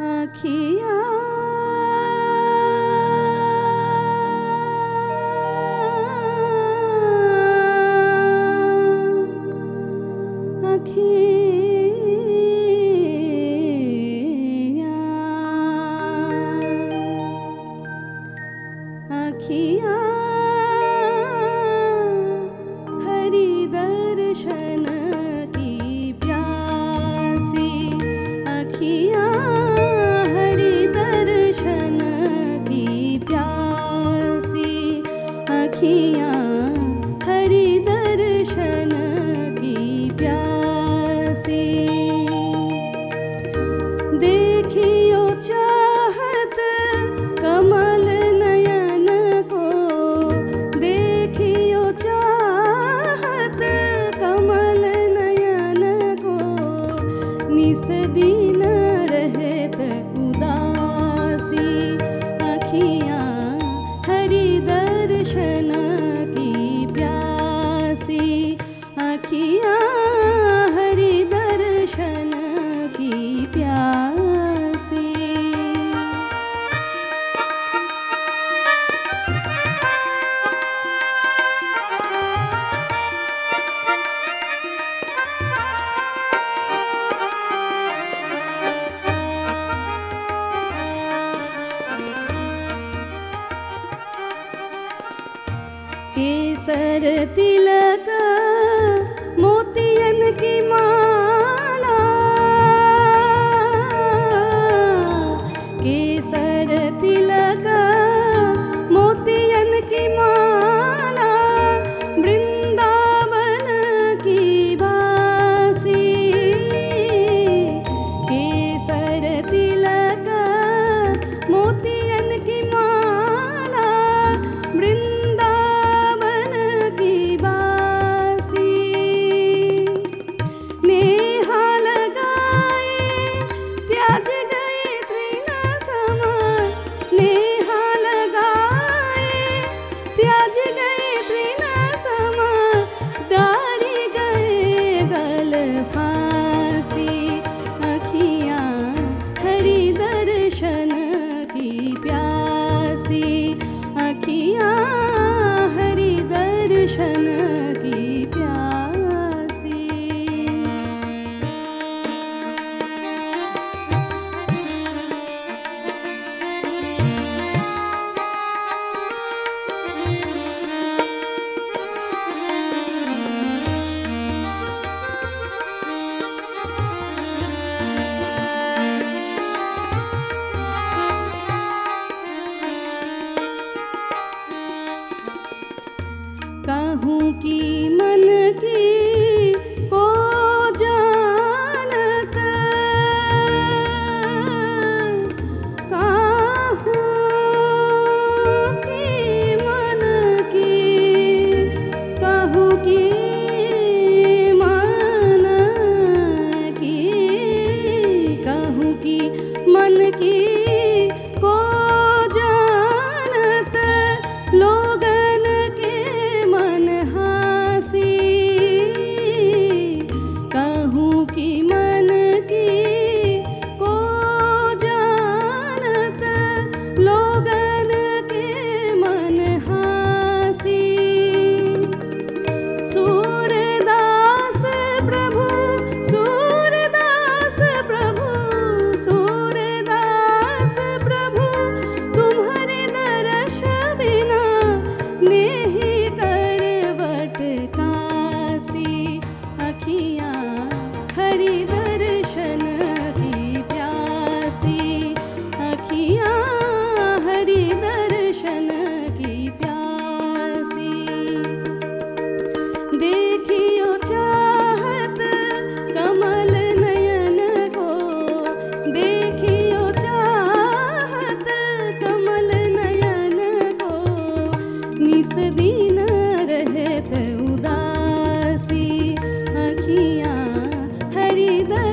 Okay. सरतिलका कहूँ कि मन की लोग हरिदा